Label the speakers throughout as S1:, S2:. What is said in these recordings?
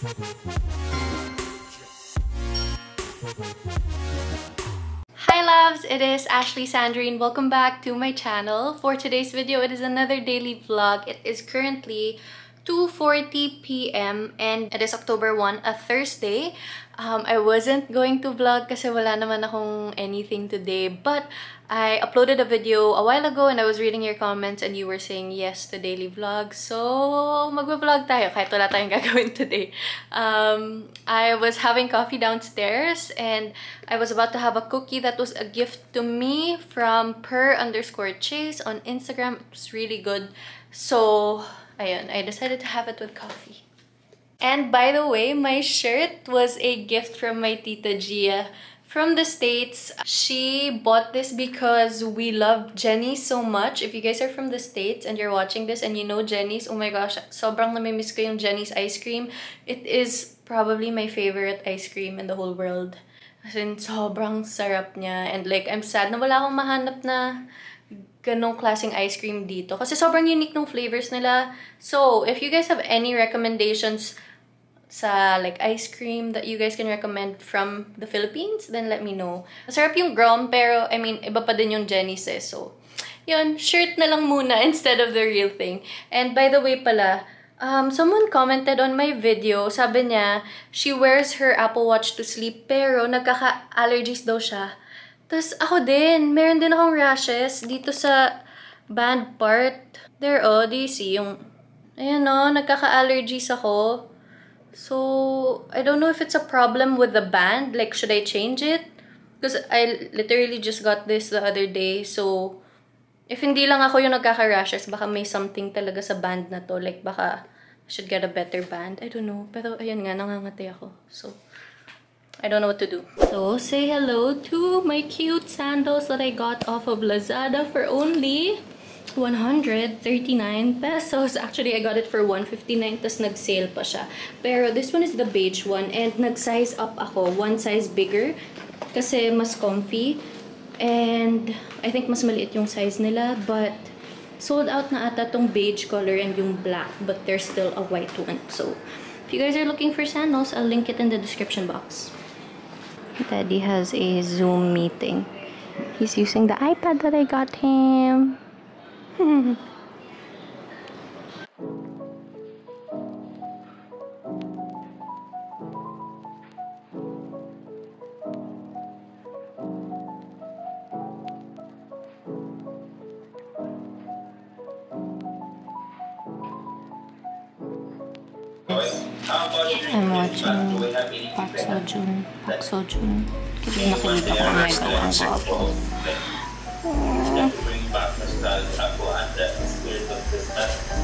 S1: Hi loves! It is Ashley Sandrine. Welcome back to my channel. For today's video, it is another daily vlog. It is currently 2.40 p.m. and it is October 1, a Thursday. Um, I wasn't going to vlog kasi wala naman akong anything today. But I uploaded a video a while ago and I was reading your comments and you were saying yes to daily vlog. So, magbablog tayo kahit wala tayong gagawin today. Um, I was having coffee downstairs and I was about to have a cookie that was a gift to me from per underscore chase on Instagram. It was really good. So, ayun, I decided to have it with coffee. And by the way, my shirt was a gift from my tita Gia from the States. She bought this because we love Jenny's so much. If you guys are from the States and you're watching this and you know Jenny's, oh my gosh, sobrang namimiss ko yung Jenny's ice cream. It is probably my favorite ice cream in the whole world. As in, sobrang sarap niya. And like, I'm sad na wala akong mahanap na ganong klaseng ice cream dito. Kasi sobrang unique ng flavors nila. So, if you guys have any recommendations sa like ice cream that you guys can recommend from the Philippines, then let me know. Masarap yung Grom, pero I mean, iba pa din yung Jenny's eh. So, yun, shirt na lang muna instead of the real thing. And by the way pala, um, someone commented on my video, sabi niya, she wears her Apple Watch to sleep, pero nagkaka-allergies daw siya. Tapos ako din, meron din akong rashes dito sa band part. There, oh, do you see? Yung, ayan oh, nagkaka-allergies ako. So, I don't know if it's a problem with the band. Like, should I change it? Because I literally just got this the other day. So, if hindi lang ako yung nagkaka-rashes, baka may something talaga sa band na to. Like, baka I should get a better band. I don't know. Pero, ayun nga, nangangatay ako. So, I don't know what to do. So, say hello to my cute sandals that I got off of Lazada for only 139 pesos. Actually, I got it for 159 tas nag-sale pa siya. Pero this one is the beige one and nag-size up ako. One size bigger kasi mas comfy. And I think mas maliit yung size nila but sold out na ata tong beige color and yung black but there's still a white one. So, if you guys are looking for sandals, I'll link it in the description box. Daddy has a Zoom meeting. He's using the iPad that I got him. I'm watching Park Seo-joon. Park Seo-joon. Kasi nakikita ko may galang gwapo.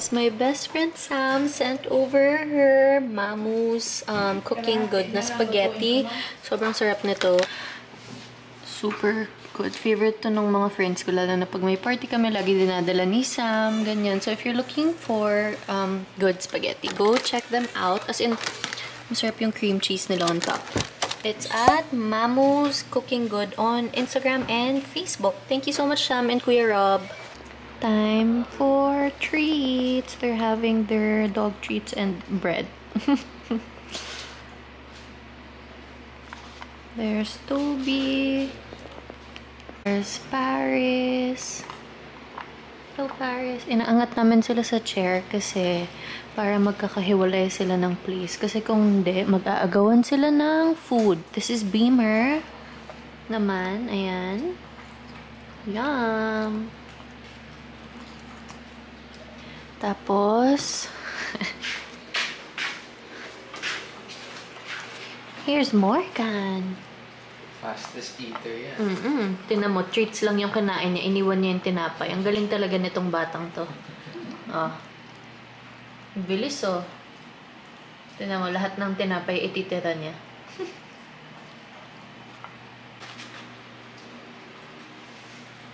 S1: Guys, my best friend Sam sent over her Mamu's um, cooking good na spaghetti. Sobrang sarap nito. Super good. Favorite to ng mga friends ko. Lalo na pag may party kami, lagi dinadala ni Sam. Ganyan. So, if you're looking for um, good spaghetti, go check them out. As in, masarap yung cream cheese nila on top. It's at Mamu's Cooking Good on Instagram and Facebook. Thank you so much, Sam and Kuya Rob. Time for treats. They're having their dog treats and bread. There's Toby. There's Paris. Hello, Paris. Inaangat namin sila sa chair kasi para magkakahiwalay sila ng place. Kasi kung hindi, mag-aagawan sila ng food. This is Beamer. Naman, ayan. Yum! Tapos, Here's Morgan.
S2: Fastest eater yan.
S1: Mm-mm. Tinan mo, treats lang yung kinain niya. Iniwan niya yung tinapay. Ang galing talaga nitong batang to. Oh. Bilis oh. Tinan mo, lahat ng tinapay ititira niya.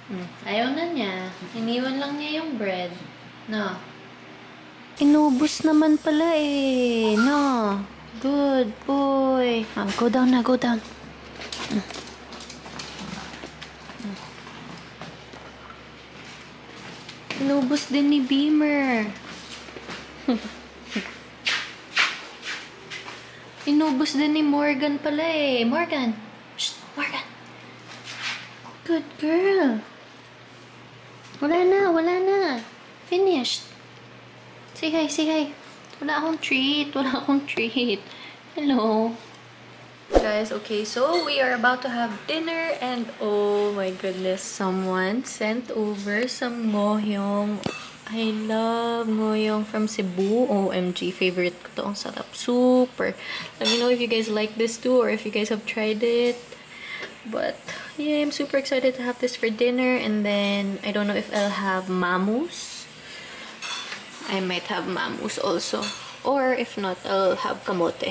S1: Hmm. Ayaw na niya. Iniwan lang niya yung bread. No. Inubos naman pala eh. No. Good boy. Ah, go down na, go down. Inubos din ni Beamer. Inubos din ni Morgan pala eh. Morgan. Shh, Morgan. Good girl. Wala na, wala na. Finished. Say hi, say hi. Wala akong treat. Wala akong treat. Hello. Guys, okay, so we are about to have dinner and oh my goodness, someone sent over some ngoyong. I love ngoyong from Cebu. OMG, favorite ko to. Ang sarap. Super. Let me know if you guys like this too or if you guys have tried it. But yeah, I'm super excited to have this for dinner and then I don't know if I'll have mamus. I might have mamus also. Or if not, I'll have kamote.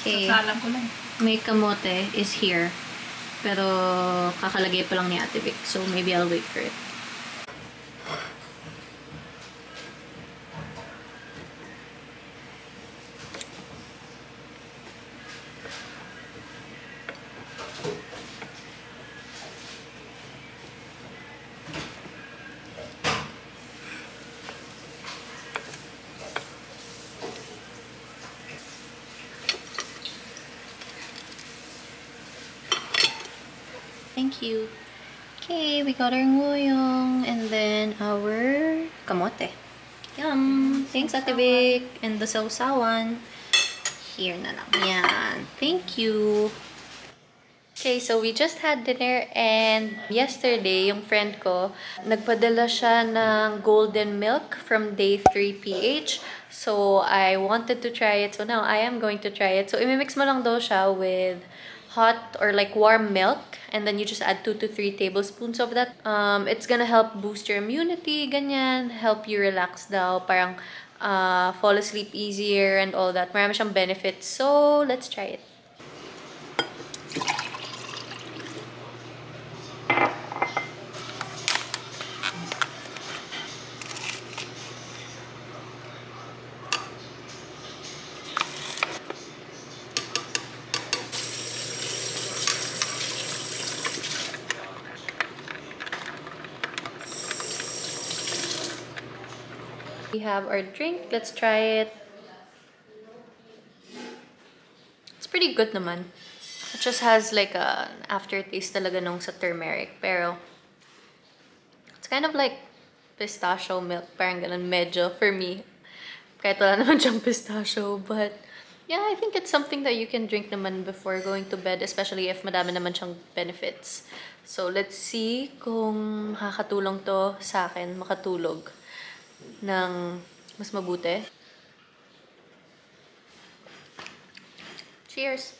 S1: okay.
S3: Sasalang ko lang.
S1: May kamote is here. Pero kakalagay pa lang ni Ate Vic. So maybe I'll wait for it. Thank you. Ngoyong and then our kamote. Yum! Thanks, Ate Vic. And the sausawan. Here na lang. Yan. Thank you. Okay, so we just had dinner and yesterday, yung friend ko, nagpadala siya ng golden milk from Day 3 PH. So, I wanted to try it. So, now I am going to try it. So, imimix mo lang daw siya with hot or like warm milk and then you just add 2 to 3 tablespoons of that. Um, it's gonna help boost your immunity, ganyan, help you relax daw, parang uh, fall asleep easier and all that. Marami siyang benefits. So, let's try it. We have our drink. Let's try it. It's pretty good naman. It just has like a aftertaste talaga nung sa turmeric. Pero, it's kind of like pistachio milk. Parang ganun medyo for me. Kahit wala naman siyang pistachio. But, yeah, I think it's something that you can drink naman before going to bed. Especially if madami naman siyang benefits. So, let's see kung makakatulong to sa akin makatulog ng mas mabuti. Cheers!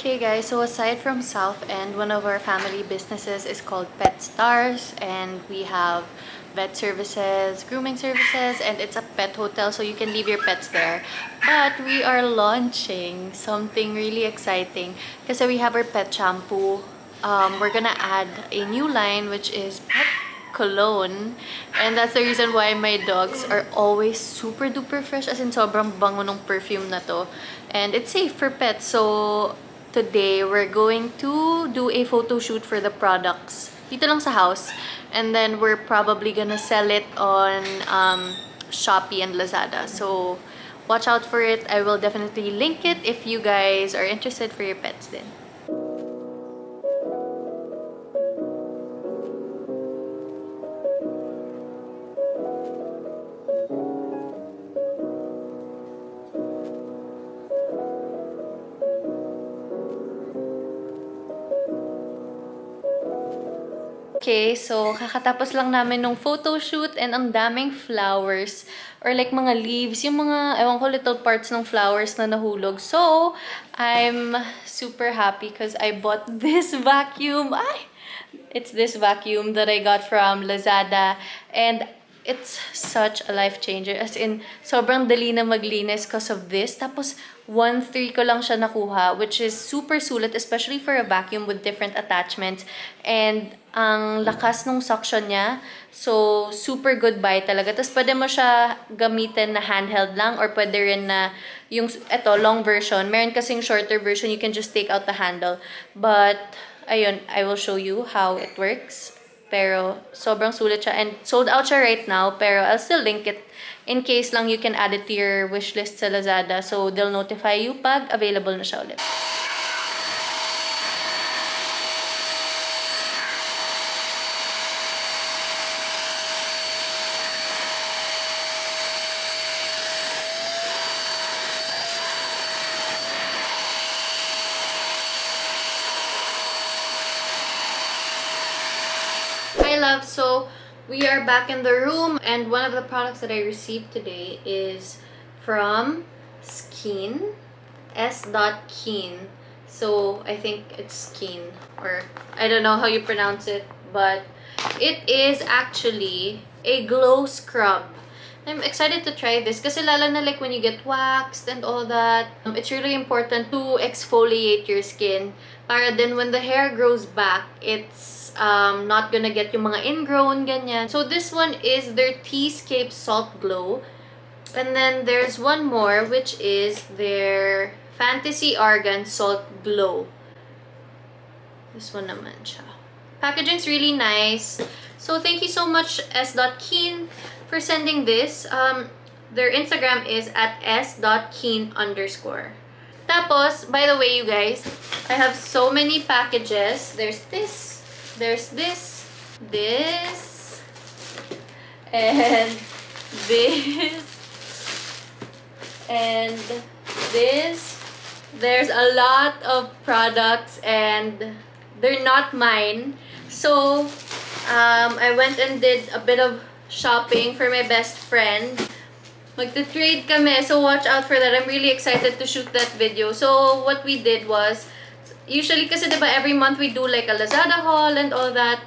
S1: Okay guys, so aside from South End, one of our family businesses is called Pet Stars and we have vet services, grooming services, and it's a pet hotel so you can leave your pets there. But we are launching something really exciting because we have our pet shampoo. Um, we're gonna add a new line which is pet cologne. And that's the reason why my dogs are always super duper fresh. As in, sobrang bango ng perfume na to. And it's safe for pets. So, today, we're going to do a photo shoot for the products. Dito lang sa house. And then, we're probably gonna sell it on um, Shopee and Lazada. So, watch out for it. I will definitely link it if you guys are interested for your pets then. Okay, so kakatapos lang namin ng photo shoot and ang daming flowers or like mga leaves, yung mga, ewan ko, little parts ng flowers na nahulog. So, I'm super happy because I bought this vacuum. Ay! It's this vacuum that I got from Lazada and it's such a life changer. As in, sobrang dali na maglinis because of this. Tapos, 1.3 ko lang siya nakuha, which is super sulit, especially for a vacuum with different attachments. And, ang lakas ng suction niya. So, super good buy talaga. Tapos, pwede mo siya gamitin na handheld lang or pwede rin na yung, eto, long version. Meron kasing shorter version, you can just take out the handle. But, ayun, I will show you how it works. Pero, sobrang sulit siya. And sold out siya right now. Pero, I'll still link it in case lang you can add it to your wishlist sa Lazada. So, they'll notify you pag available na siya ulit. Are back in the room and one of the products that I received today is from Skeen, S.Keen. So I think it's Skeen or I don't know how you pronounce it, but it is actually a glow scrub. I'm excited to try this kasi lalo na like when you get waxed and all that, um, it's really important to exfoliate your skin para then when the hair grows back, it's um, not gonna get yung mga ingrown, ganyan. So this one is their T-Scape Salt Glow. And then there's one more, which is their Fantasy Argan Salt Glow. This one naman siya. Packaging's really nice. So thank you so much S.Keen for sending this. Um, their Instagram is at s.keen underscore. Tapos, by the way, you guys, I have so many packages. There's this, there's this, this, and this, and this. There's a lot of products and they're not mine. So, um, I went and did a bit of shopping for my best friend. Magta-trade kami, so watch out for that. I'm really excited to shoot that video. So, what we did was, usually kasi diba every month we do like a Lazada haul and all that.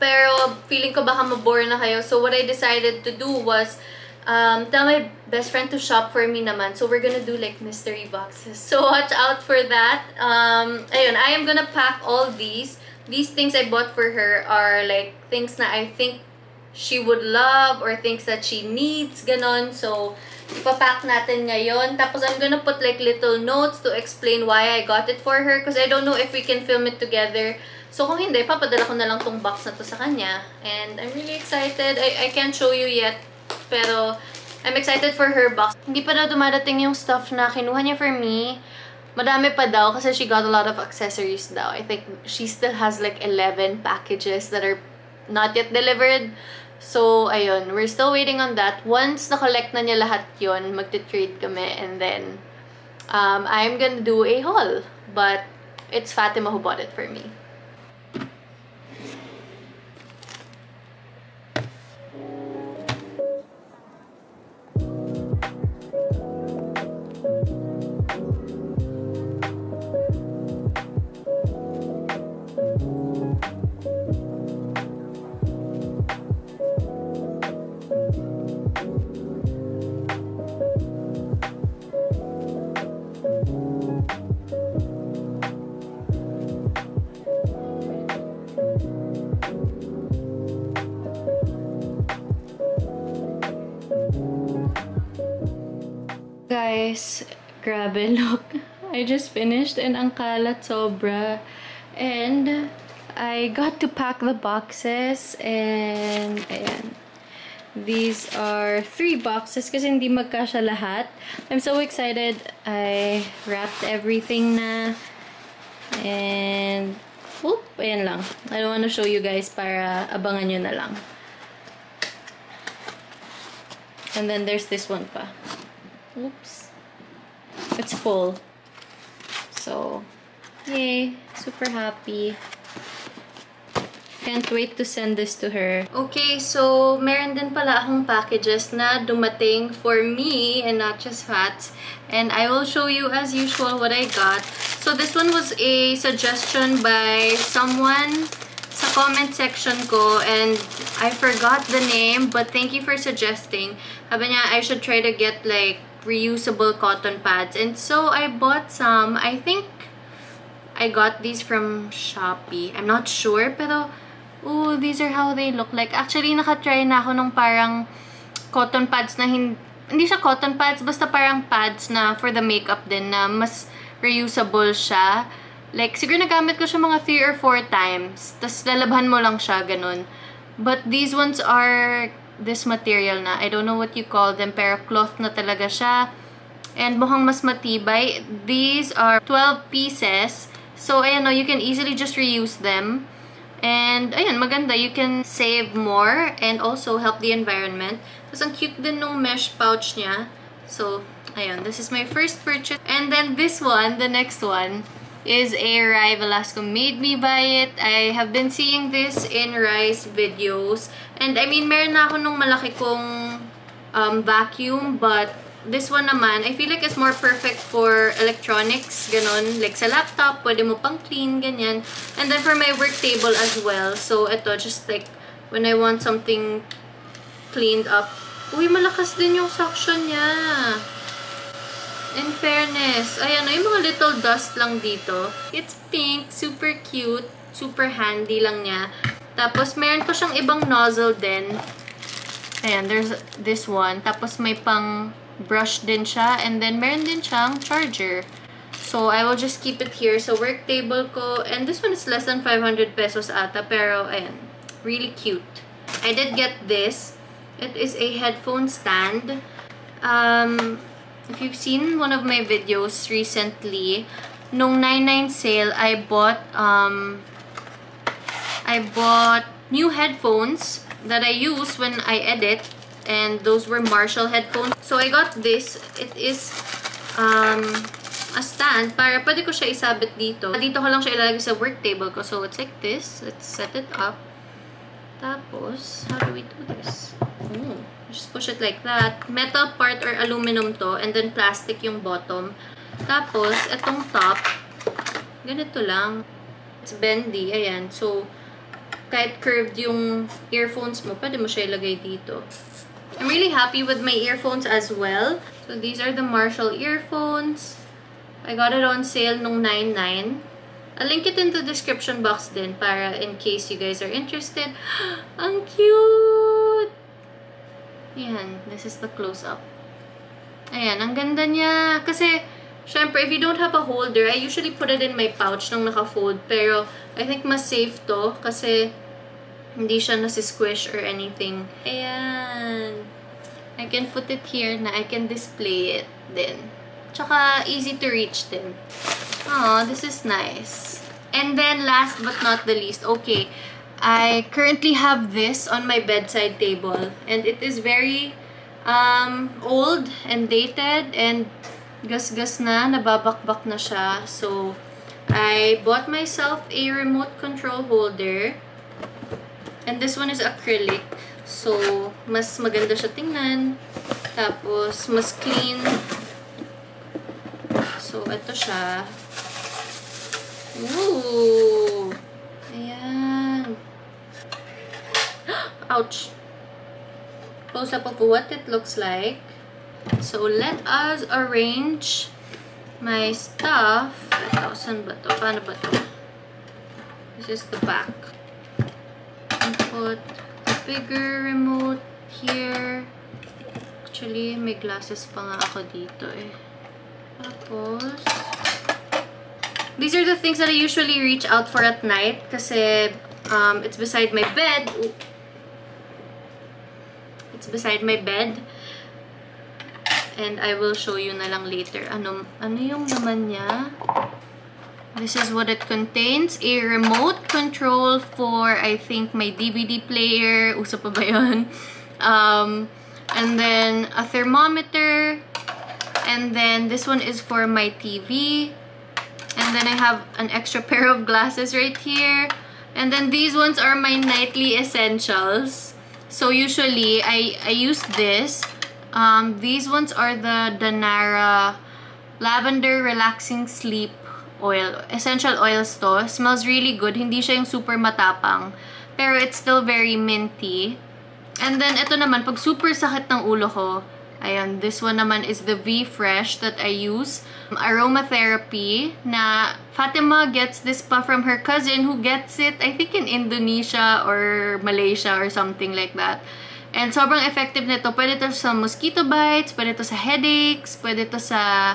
S1: Pero, feeling ko baka mabore na kayo. So, what I decided to do was, um, tell my best friend to shop for me naman. So, we're gonna do like mystery boxes. So, watch out for that. Um, ayun, I am gonna pack all these. These things I bought for her are like things na I think she would love or things that she needs, ganon. So, ipapack natin ngayon. Tapos, I'm gonna put like little notes to explain why I got it for her because I don't know if we can film it together. So, kung hindi, papadala ko na lang tong box na to sa kanya. And I'm really excited. I, I can't show you yet, pero I'm excited for her box. Hindi pa daw dumadating yung stuff na kinuha niya for me. Madami pa daw kasi she got a lot of accessories daw. I think she still has like 11 packages that are not yet delivered. So, ayun, we're still waiting on that. Once na-collect na niya lahat yon magte-trade kami and then um, I'm gonna do a haul. But it's Fatima who bought it for me. Grabe, look. I just finished and ang kalat sobra. And I got to pack the boxes and ayan. These are three boxes kasi hindi magkasya lahat. I'm so excited. I wrapped everything na. And, whoop, ayan lang. I don't want to show you guys para abangan nyo na lang. And then there's this one pa. Oops. It's full. So, yay. Super happy. can't wait to send this to her. Okay, so meron din pala akong packages na dumating for me and not just Fats. And I will show you as usual what I got. So this one was a suggestion by someone comment section ko and I forgot the name but thank you for suggesting. Sabi niya I should try to get like reusable cotton pads. And so I bought some. I think I got these from Shopee. I'm not sure, pero, oh, these are how they look like. Actually, nakatry na ako nung parang cotton pads na hindi, hindi siya cotton pads, basta parang pads na for the makeup din na mas reusable siya. Like, siguro nagamit ko siya mga 3 or 4 times. Tapos, lalabhan mo lang siya, ganun. But these ones are this material na. I don't know what you call them, pero cloth na talaga siya. And mukhang mas matibay. These are 12 pieces. So, ayan no, you can easily just reuse them. And, ayan, maganda. You can save more and also help the environment. Tapos, ang cute din nung mesh pouch niya. So, ayun, this is my first purchase. And then this one, the next one, is a Rai Velasco made me buy it. I have been seeing this in Rai's videos. And, I mean, meron na ako nung malaki kong um, vacuum, but this one naman, I feel like it's more perfect for electronics, ganon. Like sa laptop, pwede mo pang clean, ganyan. And then for my work table as well. So, ito, just like, when I want something cleaned up. Uy, malakas din yung suction niya. In fairness, ayan, yung mga little dust lang dito. It's pink, super cute, super handy lang niya. Tapos, meron ko siyang ibang nozzle din. Ayan, there's this one. Tapos, may pang brush din siya. And then, meron din siyang charger. So, I will just keep it here. So, work table ko. And this one is less than 500 pesos ata. Pero, ayan. Really cute. I did get this. It is a headphone stand. Um, if you've seen one of my videos recently, nung 99 sale, I bought, um, I bought new headphones that I use when I edit and those were Marshall headphones. So I got this. It is um, a stand para pwede ko siya isabit dito. Dito ko lang siya ilalagay sa work table ko. So it's like this. Let's set it up. Tapos, how do we do this? Oh, just push it like that. Metal part or aluminum to and then plastic yung bottom. Tapos, itong top, ganito lang. It's bendy. Ayan. So, kahit curved yung earphones mo, pwede mo siya ilagay dito. I'm really happy with my earphones as well. So, these are the Marshall earphones. I got it on sale nung 99. I'll link it in the description box din para in case you guys are interested. Ang cute! Ayan, this is the close-up. Ayan, ang ganda niya. Kasi, syempre, if you don't have a holder, I usually put it in my pouch nung naka-fold. Pero, I think mas safe to kasi hindi siya nasi-squish or anything. Ayan. I can put it here na I can display it din. Tsaka, easy to reach din. Oh, this is nice. And then, last but not the least, okay, I currently have this on my bedside table. And it is very um, old and dated and gas-gas na, nababakbak na siya. So, I bought myself a remote control holder. And this one is acrylic. So, mas maganda siya tingnan. Tapos, mas clean. So, ito siya. Ooh! Ayan. Ouch! Close up of what it looks like. So, let us arrange my stuff. Ito, saan ba to? This is the back put a bigger remote here. Actually, may glasses pa nga ako dito eh. Tapos, these are the things that I usually reach out for at night kasi um, it's beside my bed. Beside my bed. And I will show you na lang later. Ano, ano yung naman niya? This is what it contains. A remote control for, I think, my DVD player. Uso pa ba yun? Um, and then, a thermometer. And then, this one is for my TV. And then, I have an extra pair of glasses right here. And then these ones are my nightly essentials. So usually, I, I use this. Um, these ones are the Danara Lavender Relaxing Sleep Oil. Essential oils to. Smells really good. Hindi siya yung super matapang. Pero it's still very minty. And then, ito naman, pag super sakit ng ulo ko, Ayan, this one naman is the V-Fresh that I use. Aromatherapy na Fatima gets this pa from her cousin who gets it, I think in Indonesia or Malaysia or something like that. And sobrang effective nito. Pwede to sa mosquito bites, pwede to sa headaches, pwede to sa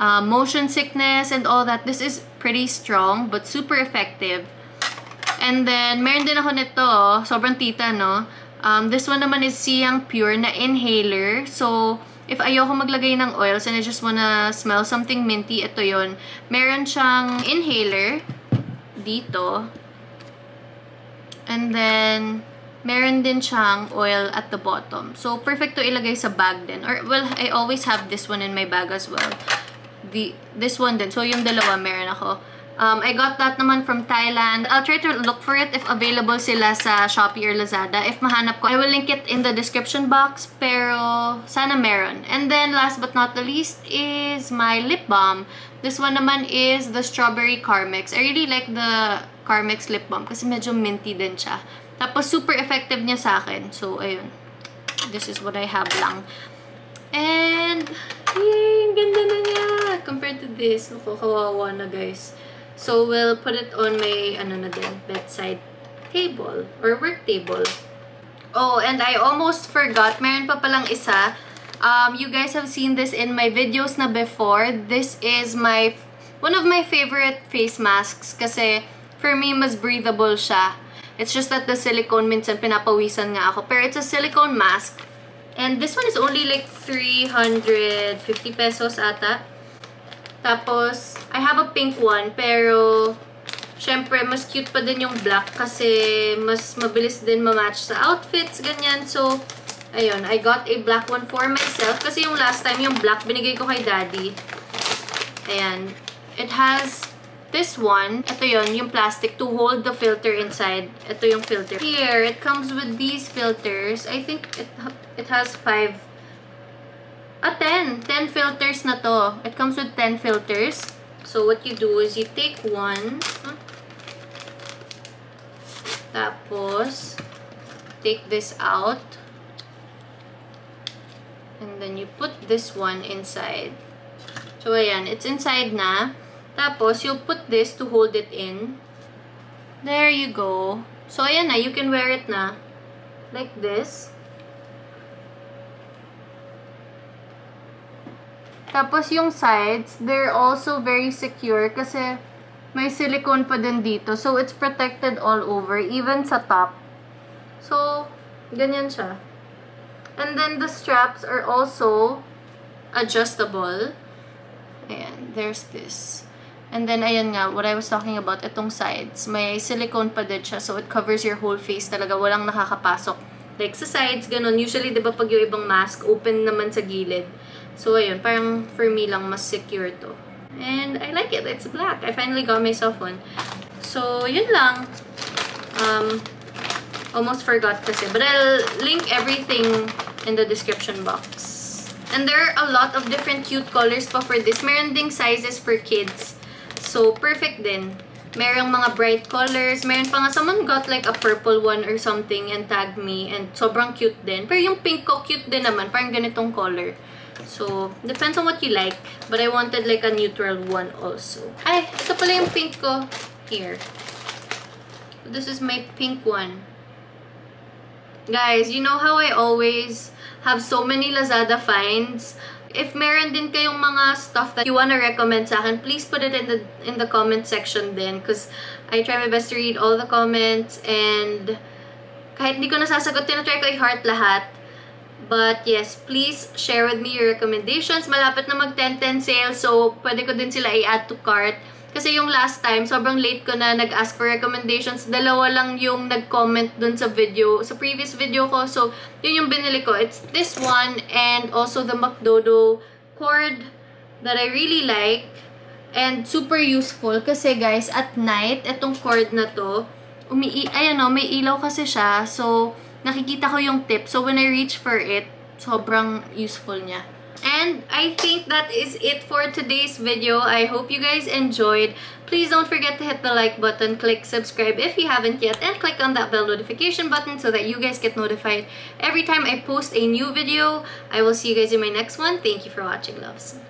S1: uh, motion sickness and all that. This is pretty strong but super effective. And then, meron din ako nito, oh, sobrang tita, no? Um, this one naman is Siyang Pure na inhaler. So, if ayoko maglagay ng oils and I just wanna smell something minty, ito yon Meron siyang inhaler dito. And then, meron din siyang oil at the bottom. So, perfect to ilagay sa bag din. Or, well, I always have this one in my bag as well. The, this one din. So, yung dalawa meron ako. Um, I got that naman from Thailand. I'll try to look for it if available sila sa Shopee or Lazada. If mahanap ko, I will link it in the description box. Pero, sana meron. And then, last but not the least is my lip balm. This one naman is the Strawberry Carmex. I really like the Carmex lip balm kasi medyo minty din siya. Tapos, super effective niya sa akin. So, ayun. This is what I have lang. And, yay! Ganda na niya! Compared to this, ako, kawawa na guys. So, we'll put it on my, ano na din, bedside table or work table. Oh, and I almost forgot, meron pa palang isa. Um, you guys have seen this in my videos na before. This is my, one of my favorite face masks kasi for me, mas breathable siya. It's just that the silicone, minsan pinapawisan nga ako. Pero it's a silicone mask. And this one is only like 350 pesos ata. Tapos, I have a pink one, pero syempre, mas cute pa din yung black kasi mas mabilis din ma-match sa outfits, ganyan. So, ayun, I got a black one for myself kasi yung last time, yung black, binigay ko kay daddy. Ayan. It has this one. Ito yon yung plastic to hold the filter inside. Ito yung filter. Here, it comes with these filters. I think it, it has five Ah, 10. 10 filters na to. It comes with 10 filters. So, what you do is you take one. Tapos, take this out. And then you put this one inside. So, ayan. It's inside na. Tapos, you'll put this to hold it in. There you go. So, ayan na. You can wear it na. Like this. Tapos yung sides, they're also very secure kasi may silicone pa din dito. So, it's protected all over, even sa top. So, ganyan siya. And then, the straps are also adjustable. Ayan, there's this. And then, ayan nga, what I was talking about, itong sides. May silicone pa din siya, so it covers your whole face talaga. Walang nakakapasok. Like, sa sides, ganun. Usually, di ba, pag yung ibang mask, open naman sa gilid. So, ayun, parang for me lang mas secure to. And I like it. It's black. I finally got myself one. So, yun lang. Um, almost forgot kasi. But I'll link everything in the description box. And there are a lot of different cute colors pa for this. Meron ding sizes for kids. So, perfect din. Merong mga bright colors. Meron pa nga, someone got like a purple one or something and tagged me. And sobrang cute din. Pero yung pink ko, cute din naman. Parang ganitong color. So, depends on what you like. But I wanted like a neutral one also. Ay, ito pala yung pink ko. Here. This is my pink one. Guys, you know how I always have so many Lazada finds? If meron din kayong mga stuff that you wanna recommend sa akin, please put it in the in the comment section din. Because I try my best to read all the comments and kahit hindi ko nasasagot, tinatry ko i-heart lahat. But yes, please share with me your recommendations. Malapit na mag 10-10 sale, so pwede ko din sila i-add to cart. Kasi yung last time, sobrang late ko na nag-ask for recommendations. Dalawa lang yung nag-comment dun sa video, sa previous video ko. So, yun yung binili ko. It's this one and also the McDodo cord that I really like. And super useful kasi guys, at night, itong cord na to, umi ayan o, may ilaw kasi siya. So, nakikita ko yung tip. So, when I reach for it, sobrang useful niya. And I think that is it for today's video. I hope you guys enjoyed. Please don't forget to hit the like button, click subscribe if you haven't yet, and click on that bell notification button so that you guys get notified every time I post a new video. I will see you guys in my next one. Thank you for watching, loves.